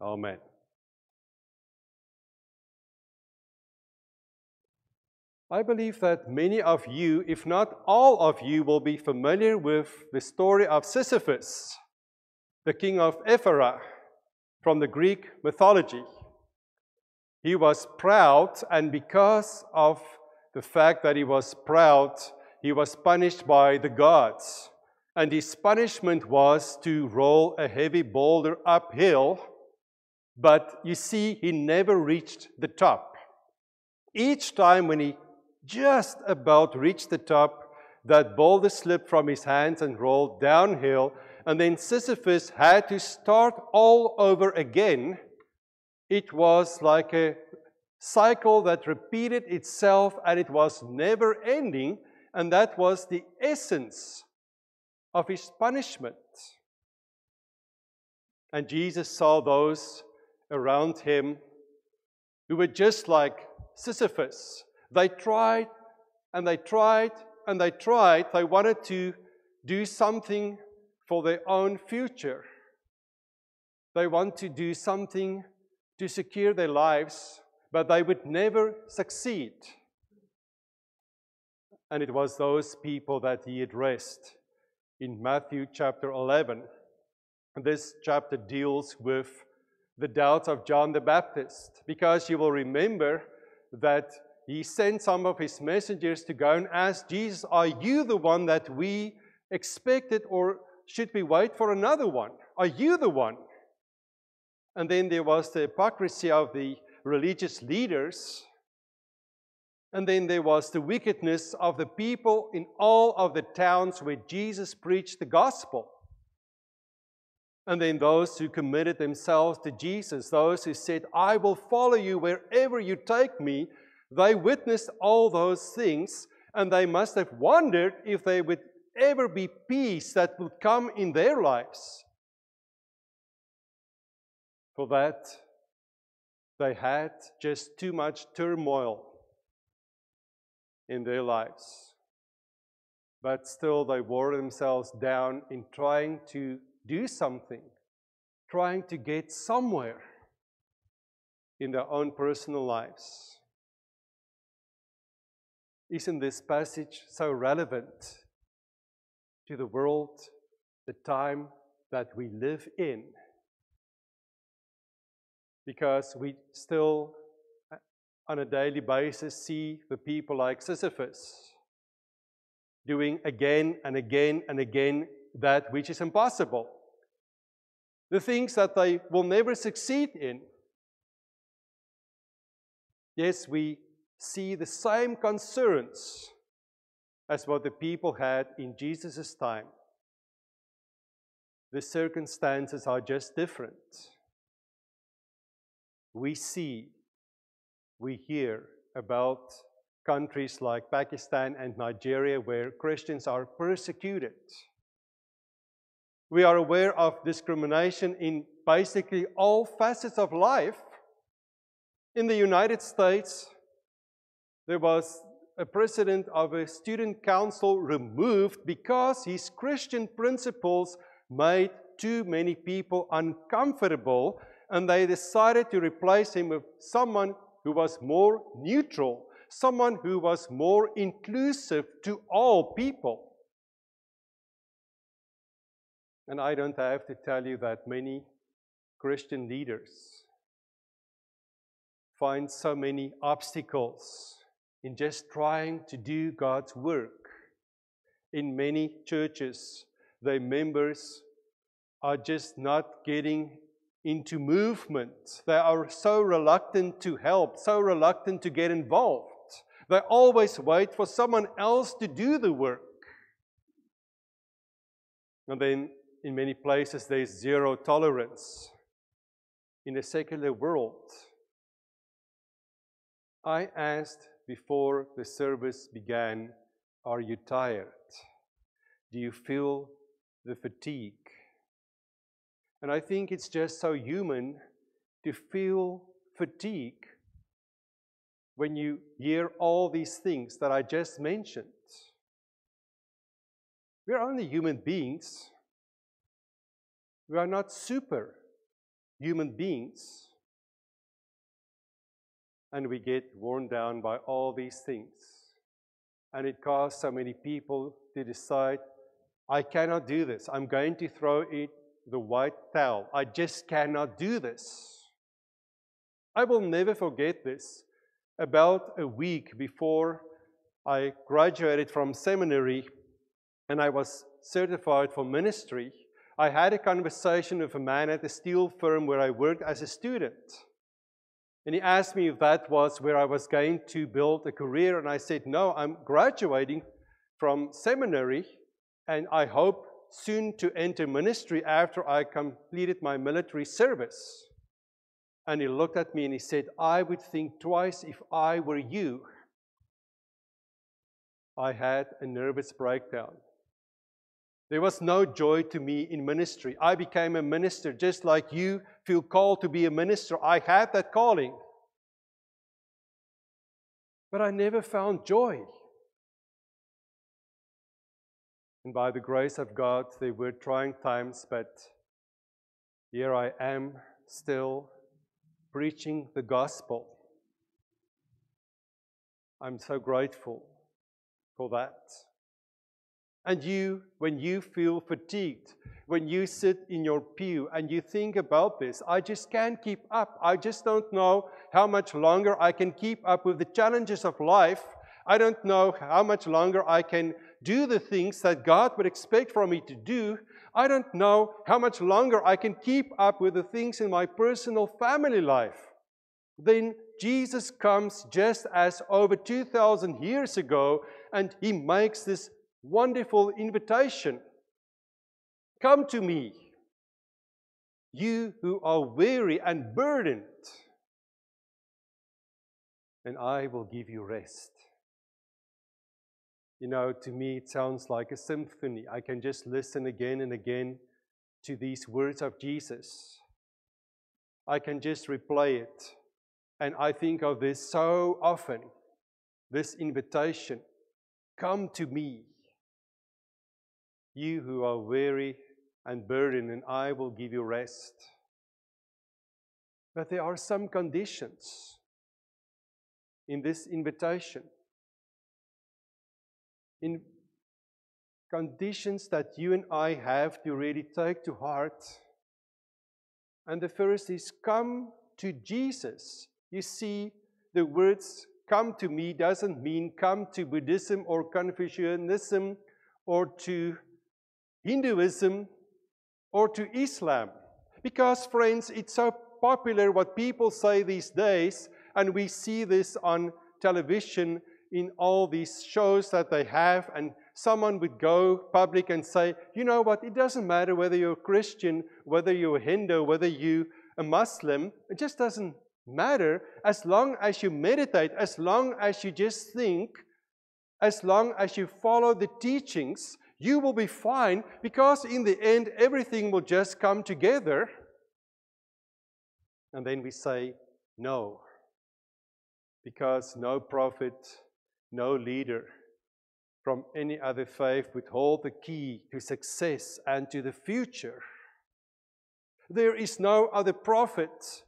Amen. I believe that many of you, if not all of you, will be familiar with the story of Sisyphus, the king of Ephyra, from the Greek mythology. He was proud, and because of the fact that he was proud, he was punished by the gods. And his punishment was to roll a heavy boulder uphill. But you see, he never reached the top. Each time when he just about reached the top, that boulder slipped from his hands and rolled downhill. And then Sisyphus had to start all over again. It was like a cycle that repeated itself and it was never ending. And that was the essence of his punishment. And Jesus saw those around him who were just like Sisyphus. They tried and they tried and they tried. They wanted to do something for their own future. They want to do something to secure their lives, but they would never succeed. And it was those people that he addressed in Matthew chapter 11. This chapter deals with the doubts of John the Baptist, because you will remember that he sent some of his messengers to go and ask Jesus, Are you the one that we expected, or should we wait for another one? Are you the one? And then there was the hypocrisy of the religious leaders and then there was the wickedness of the people in all of the towns where Jesus preached the gospel. And then those who committed themselves to Jesus, those who said, I will follow you wherever you take me, they witnessed all those things, and they must have wondered if there would ever be peace that would come in their lives. For that, they had just too much turmoil in their lives. But still, they wore themselves down in trying to do something, trying to get somewhere in their own personal lives. Isn't this passage so relevant to the world, the time that we live in? Because we still uh, on a daily basis see the people like Sisyphus doing again and again and again that which is impossible. The things that they will never succeed in. Yes, we see the same concerns as what the people had in Jesus' time. The circumstances are just different. We see we hear about countries like Pakistan and Nigeria where Christians are persecuted. We are aware of discrimination in basically all facets of life. In the United States, there was a president of a student council removed because his Christian principles made too many people uncomfortable, and they decided to replace him with someone who was more neutral, someone who was more inclusive to all people. And I don't have to tell you that many Christian leaders find so many obstacles in just trying to do God's work. In many churches, their members are just not getting into movement. They are so reluctant to help, so reluctant to get involved. They always wait for someone else to do the work. And then in many places there's zero tolerance. In a secular world, I asked before the service began, Are you tired? Do you feel the fatigue? And I think it's just so human to feel fatigue when you hear all these things that I just mentioned. We are only human beings. We are not super. human beings. And we get worn down by all these things. And it caused so many people to decide, I cannot do this. I'm going to throw it the white towel. I just cannot do this. I will never forget this. About a week before I graduated from seminary and I was certified for ministry, I had a conversation with a man at the steel firm where I worked as a student. And he asked me if that was where I was going to build a career. And I said, No, I'm graduating from seminary and I hope soon to enter ministry after I completed my military service. And he looked at me and he said, I would think twice if I were you. I had a nervous breakdown. There was no joy to me in ministry. I became a minister just like you feel called to be a minister. I had that calling. But I never found joy. And by the grace of God, there were trying times, but here I am still preaching the gospel. I'm so grateful for that. And you, when you feel fatigued, when you sit in your pew and you think about this, I just can't keep up. I just don't know how much longer I can keep up with the challenges of life. I don't know how much longer I can do the things that God would expect from me to do. I don't know how much longer I can keep up with the things in my personal family life. Then Jesus comes just as over 2,000 years ago, and he makes this wonderful invitation Come to me, you who are weary and burdened, and I will give you rest. You know, to me, it sounds like a symphony. I can just listen again and again to these words of Jesus. I can just replay it. And I think of this so often this invitation come to me, you who are weary and burdened, and I will give you rest. But there are some conditions in this invitation in conditions that you and I have to really take to heart. And the first is come to Jesus. You see, the words come to me doesn't mean come to Buddhism or Confucianism or to Hinduism or to Islam. Because, friends, it's so popular what people say these days, and we see this on television in all these shows that they have, and someone would go public and say, you know what, it doesn't matter whether you're a Christian, whether you're a Hindu, whether you're a Muslim, it just doesn't matter as long as you meditate, as long as you just think, as long as you follow the teachings, you will be fine because in the end, everything will just come together. And then we say, no, because no prophet no leader from any other faith would hold the key to success and to the future. There is no other prophet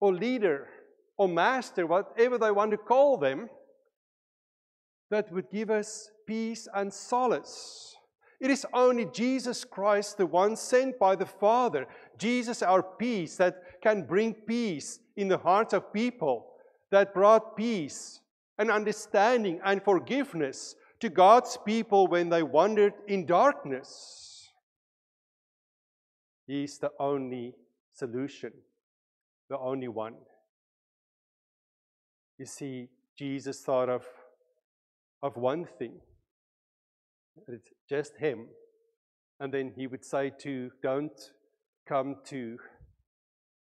or leader or master, whatever they want to call them, that would give us peace and solace. It is only Jesus Christ, the one sent by the Father, Jesus, our peace, that can bring peace in the hearts of people, that brought peace and understanding and forgiveness to God's people when they wandered in darkness. He's the only solution, the only one. You see, Jesus thought of, of one thing. It's just him. And then he would say to, don't come to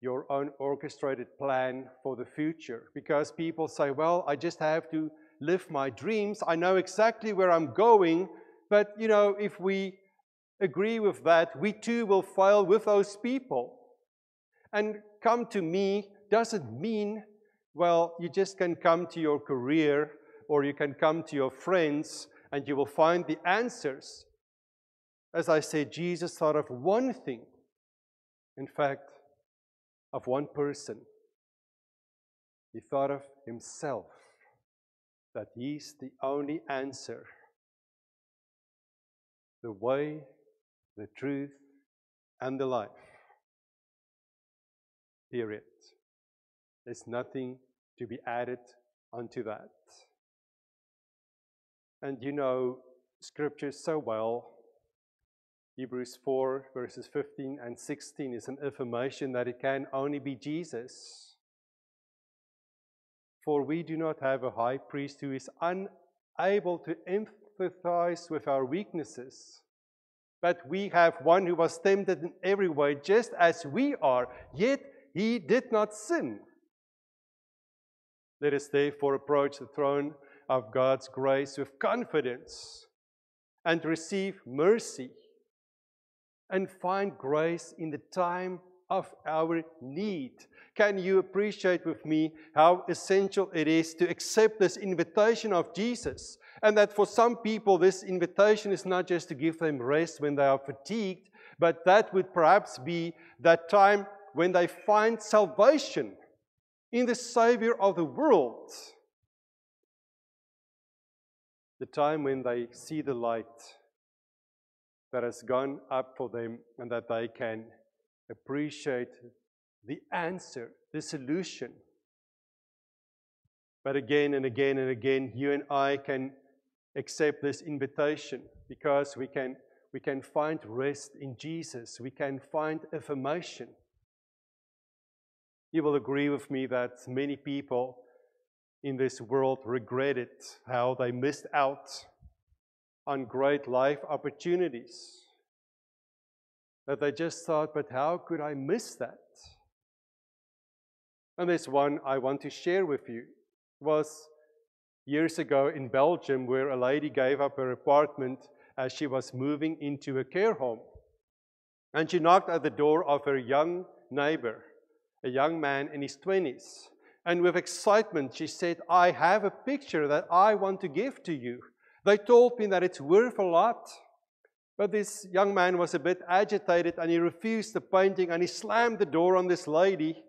your own orchestrated plan for the future. Because people say, well, I just have to live my dreams. I know exactly where I'm going. But, you know, if we agree with that, we too will fail with those people. And come to me doesn't mean, well, you just can come to your career or you can come to your friends and you will find the answers. As I say, Jesus thought of one thing. In fact, of one person. He thought of himself, that he's the only answer, the way, the truth, and the life. Period. There's nothing to be added onto that. And you know scripture so well. Hebrews 4, verses 15 and 16 is an affirmation that it can only be Jesus. For we do not have a high priest who is unable to empathize with our weaknesses, but we have one who was tempted in every way, just as we are, yet he did not sin. Let us therefore approach the throne of God's grace with confidence and receive mercy and find grace in the time of our need. Can you appreciate with me how essential it is to accept this invitation of Jesus? And that for some people, this invitation is not just to give them rest when they are fatigued, but that would perhaps be that time when they find salvation in the Savior of the world. The time when they see the light that has gone up for them and that they can appreciate the answer, the solution. But again and again and again, you and I can accept this invitation because we can, we can find rest in Jesus. We can find affirmation. You will agree with me that many people in this world regretted how they missed out on great life opportunities. That they just thought, but how could I miss that? And this one I want to share with you was years ago in Belgium where a lady gave up her apartment as she was moving into a care home. And she knocked at the door of her young neighbor a young man in his 20s. And with excitement, she said, I have a picture that I want to give to you. They told me that it's worth a lot. But this young man was a bit agitated and he refused the painting and he slammed the door on this lady.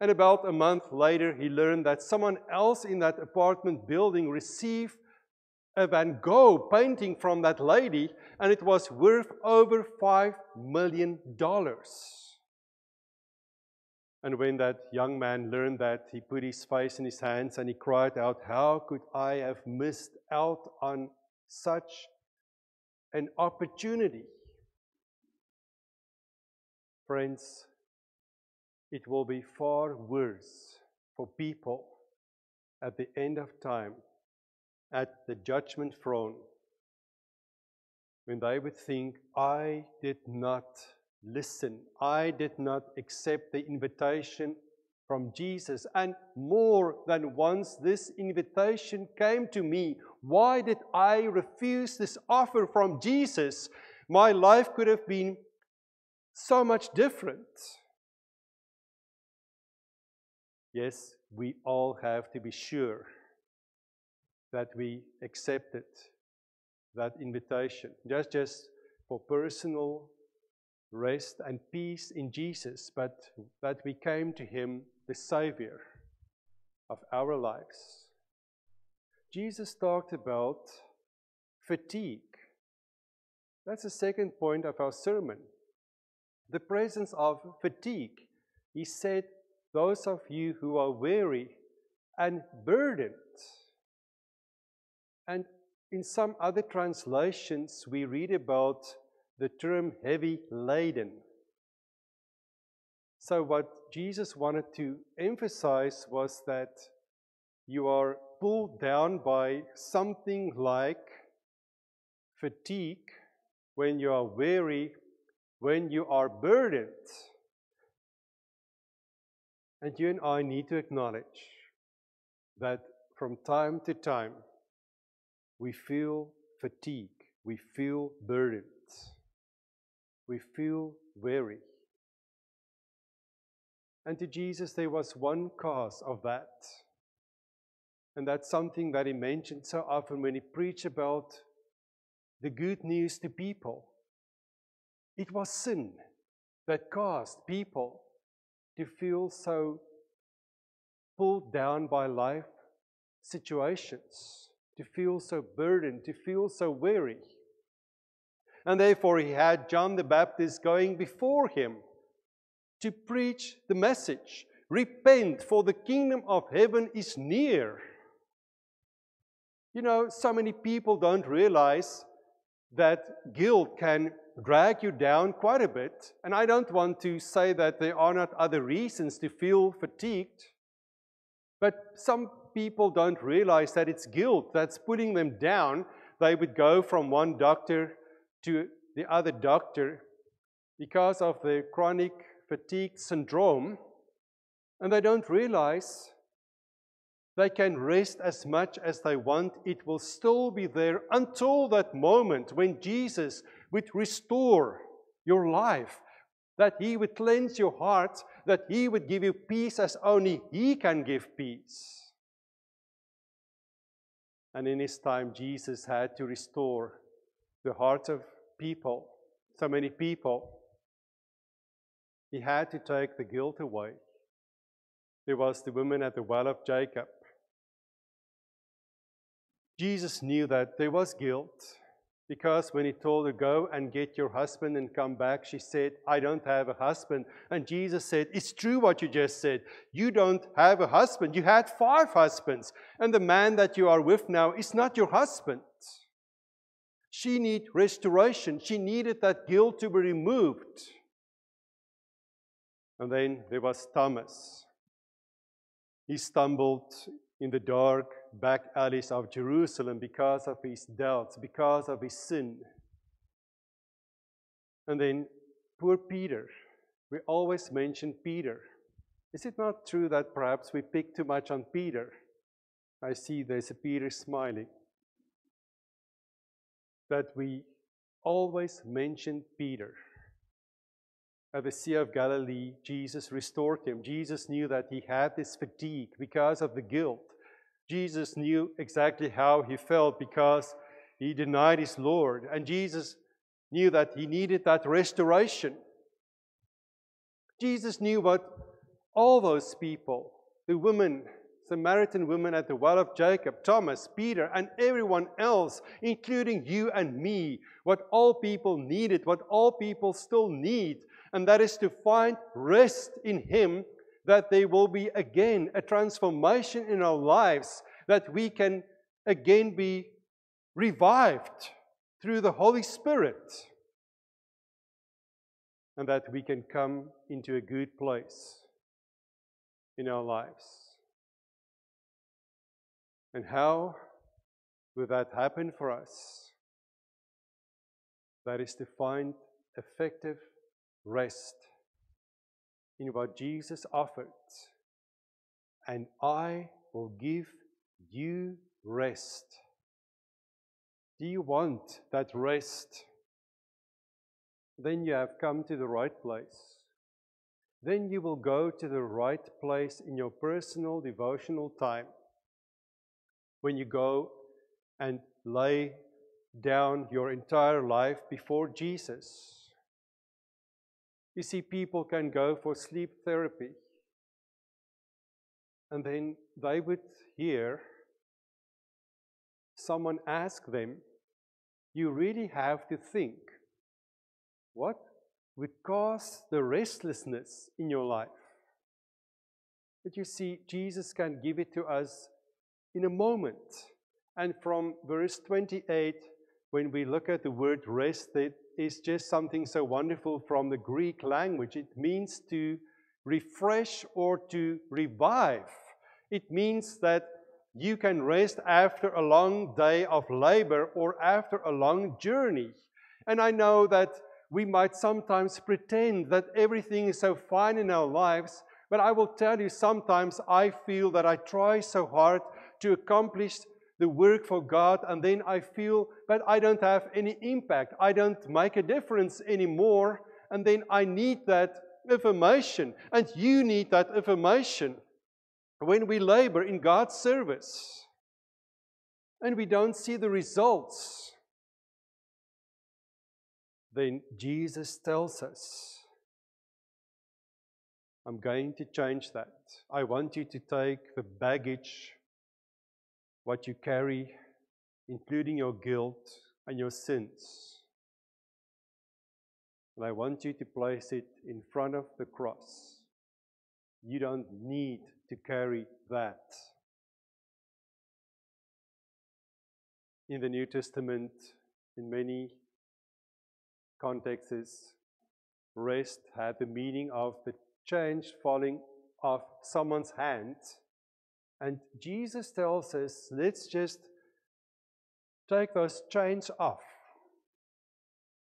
And about a month later, he learned that someone else in that apartment building received a Van Gogh painting from that lady and it was worth over $5 million. And when that young man learned that, he put his face in his hands and he cried out, How could I have missed out on such an opportunity? Friends, it will be far worse for people at the end of time, at the judgment throne, when they would think, I did not listen. I did not accept the invitation from Jesus. And more than once, this invitation came to me. Why did I refuse this offer from Jesus? My life could have been so much different. Yes, we all have to be sure that we accepted that invitation. Just, just for personal rest and peace in Jesus, but that we came to Him, the Savior of our lives. Jesus talked about fatigue. That's the second point of our sermon. The presence of fatigue. He said, Those of you who are weary and burdened. And in some other translations, we read about the term heavy laden. So, what Jesus wanted to emphasize was that you are pulled down by something like fatigue when you are weary, when you are burdened. And you and I need to acknowledge that from time to time we feel fatigue, we feel burdened we feel weary. And to Jesus, there was one cause of that. And that's something that he mentioned so often when he preached about the good news to people. It was sin that caused people to feel so pulled down by life situations, to feel so burdened, to feel so weary. And therefore, he had John the Baptist going before him to preach the message Repent, for the kingdom of heaven is near. You know, so many people don't realize that guilt can drag you down quite a bit. And I don't want to say that there are not other reasons to feel fatigued. But some people don't realize that it's guilt that's putting them down. They would go from one doctor to the other doctor because of the chronic fatigue syndrome. And they don't realize they can rest as much as they want. It will still be there until that moment when Jesus would restore your life, that He would cleanse your heart, that He would give you peace as only He can give peace. And in His time, Jesus had to restore the hearts of people, so many people. He had to take the guilt away. There was the woman at the well of Jacob Jesus knew that there was guilt because when he told her, Go and get your husband and come back, she said, I don't have a husband. And Jesus said, It's true what you just said. You don't have a husband. You had five husbands, and the man that you are with now is not your husband. She needed restoration. She needed that guilt to be removed. And then there was Thomas. He stumbled in the dark back alleys of Jerusalem because of his doubts, because of his sin. And then poor Peter. We always mention Peter. Is it not true that perhaps we pick too much on Peter? I see there's a Peter smiling. That we always mention Peter at the Sea of Galilee, Jesus restored him. Jesus knew that he had this fatigue because of the guilt. Jesus knew exactly how he felt because he denied his Lord. And Jesus knew that he needed that restoration. Jesus knew what all those people, the women, Samaritan women at the well of Jacob, Thomas, Peter, and everyone else, including you and me, what all people needed, what all people still need and that is to find rest in Him, that there will be again a transformation in our lives, that we can again be revived through the Holy Spirit, and that we can come into a good place in our lives. And how will that happen for us? That is to find effective rest in what Jesus offered. And I will give you rest. Do you want that rest? Then you have come to the right place. Then you will go to the right place in your personal devotional time. When you go and lay down your entire life before Jesus you see, people can go for sleep therapy. And then they would hear someone ask them, You really have to think what would cause the restlessness in your life? But you see, Jesus can give it to us in a moment. And from verse 28, when we look at the word rest, that is just something so wonderful from the Greek language. It means to refresh or to revive. It means that you can rest after a long day of labor or after a long journey. And I know that we might sometimes pretend that everything is so fine in our lives, but I will tell you sometimes I feel that I try so hard to accomplish the work for God, and then I feel that I don't have any impact. I don't make a difference anymore, and then I need that affirmation, and you need that affirmation when we labor in God's service and we don't see the results. Then Jesus tells us I'm going to change that. I want you to take the baggage, what you carry, including your guilt and your sins. And I want you to place it in front of the cross. You don't need to carry that. In the New Testament, in many contexts, rest had the meaning of the change falling off someone's hand. And Jesus tells us, let's just take those chains off.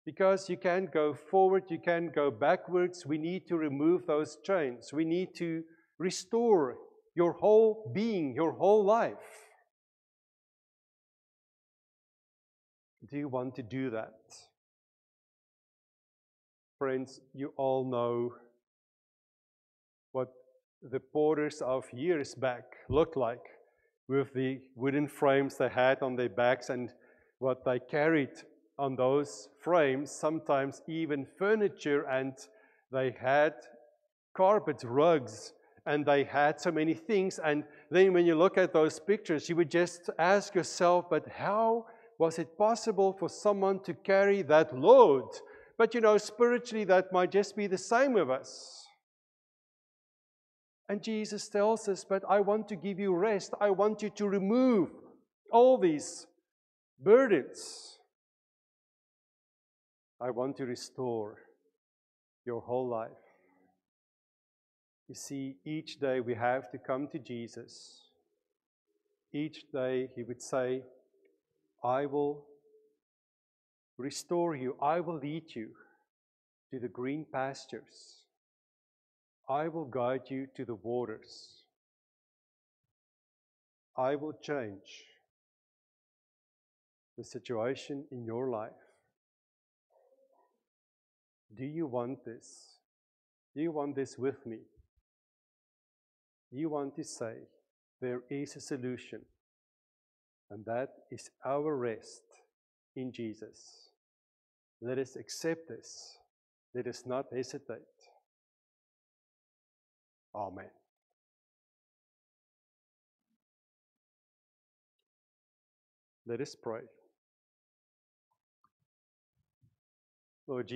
Because you can't go forward, you can't go backwards. We need to remove those chains. We need to restore your whole being, your whole life. Do you want to do that? Friends, you all know the porters of years back looked like with the wooden frames they had on their backs and what they carried on those frames, sometimes even furniture, and they had carpets, rugs, and they had so many things. And then when you look at those pictures, you would just ask yourself, but how was it possible for someone to carry that load? But you know, spiritually, that might just be the same with us. And Jesus tells us, But I want to give you rest. I want you to remove all these burdens. I want to restore your whole life. You see, each day we have to come to Jesus. Each day he would say, I will restore you, I will lead you to the green pastures. I will guide you to the waters. I will change the situation in your life. Do you want this? Do you want this with me? You want to say, there is a solution, and that is our rest in Jesus? Let us accept this. Let us not hesitate. Oh, Amen. Let us pray. Lord Jesus.